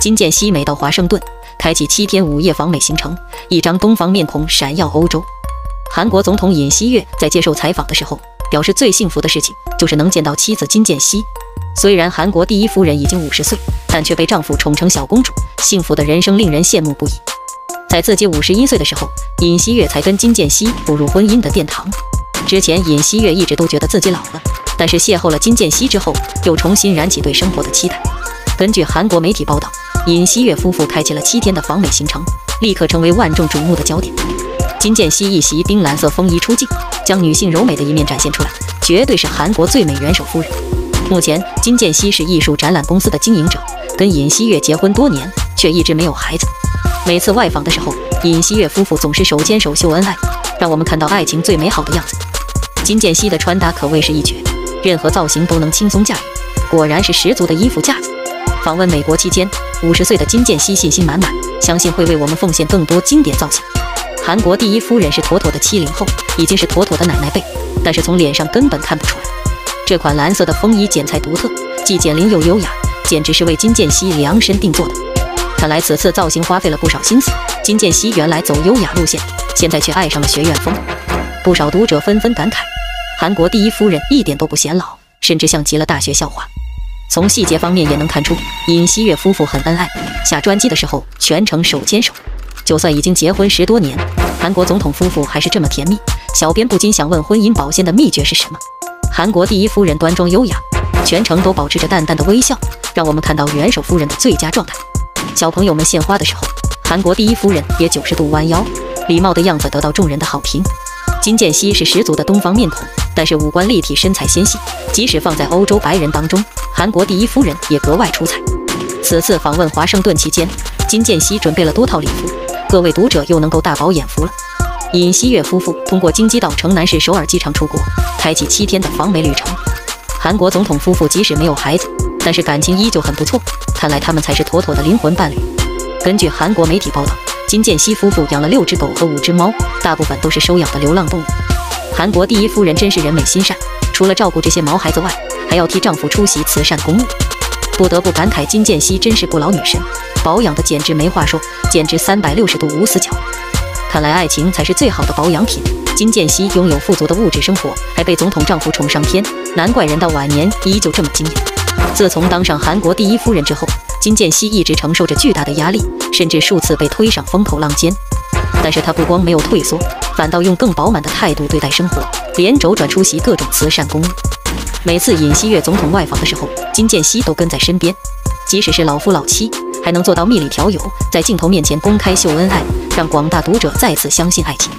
金建熙每到华盛顿，开启七天五夜访美行程，一张东方面孔闪耀欧洲。韩国总统尹锡悦在接受采访的时候表示，最幸福的事情就是能见到妻子金建熙。虽然韩国第一夫人已经五十岁，但却被丈夫宠成小公主，幸福的人生令人羡慕不已。在自己五十一岁的时候，尹锡悦才跟金建熙步入婚姻的殿堂。之前尹锡悦一直都觉得自己老了，但是邂逅了金建熙之后，又重新燃起对生活的期待。根据韩国媒体报道，尹锡悦夫妇开启了七天的访美行程，立刻成为万众瞩目的焦点。金建熙一袭冰蓝色风衣出镜，将女性柔美的一面展现出来，绝对是韩国最美元首夫人。目前，金建熙是艺术展览公司的经营者，跟尹锡悦结婚多年，却一直没有孩子。每次外访的时候，尹锡悦夫妇总是手牵手秀恩爱，让我们看到爱情最美好的样子。金建熙的穿搭可谓是一绝，任何造型都能轻松驾驭，果然是十足的衣服架子。访问美国期间，五十岁的金建熙信心满满，相信会为我们奉献更多经典造型。韩国第一夫人是妥妥的七零后，已经是妥妥的奶奶辈，但是从脸上根本看不出来。这款蓝色的风衣剪裁独特，既减龄又优雅，简直是为金建熙量身定做的。看来此次造型花费了不少心思。金建熙原来走优雅路线，现在却爱上了学院风。不少读者纷纷感慨，韩国第一夫人一点都不显老，甚至像极了大学校花。从细节方面也能看出，尹锡悦夫妇很恩爱，下专机的时候全程手牵手。就算已经结婚十多年，韩国总统夫妇还是这么甜蜜。小编不禁想问，婚姻保鲜的秘诀是什么？韩国第一夫人端庄优雅，全程都保持着淡淡的微笑，让我们看到元首夫人的最佳状态。小朋友们献花的时候，韩国第一夫人也九十度弯腰，礼貌的样子得到众人的好评。金建熙是十足的东方面孔，但是五官立体，身材纤细，即使放在欧洲白人当中，韩国第一夫人也格外出彩。此次访问华盛顿期间，金建熙准备了多套礼服，各位读者又能够大饱眼福了。尹锡悦夫妇通过京畿道城南市首尔机场出国，开启七天的访美旅程。韩国总统夫妇即使没有孩子，但是感情依旧很不错，看来他们才是妥妥的灵魂伴侣。根据韩国媒体报道。金建熙夫妇养了六只狗和五只猫，大部分都是收养的流浪动物。韩国第一夫人真是人美心善，除了照顾这些毛孩子外，还要替丈夫出席慈善公益。不得不感慨，金建熙真是不老女神，保养的简直没话说，简直三百六十度无死角。看来爱情才是最好的保养品。金建熙拥有富足的物质生活，还被总统丈夫宠上天，难怪人到晚年依旧这么惊艳。自从当上韩国第一夫人之后。金建熙一直承受着巨大的压力，甚至数次被推上风口浪尖。但是她不光没有退缩，反倒用更饱满的态度对待生活，连轴转出席各种慈善公益。每次尹锡悦总统外访的时候，金建熙都跟在身边。即使是老夫老妻，还能做到蜜里调油，在镜头面前公开秀恩爱，让广大读者再次相信爱情。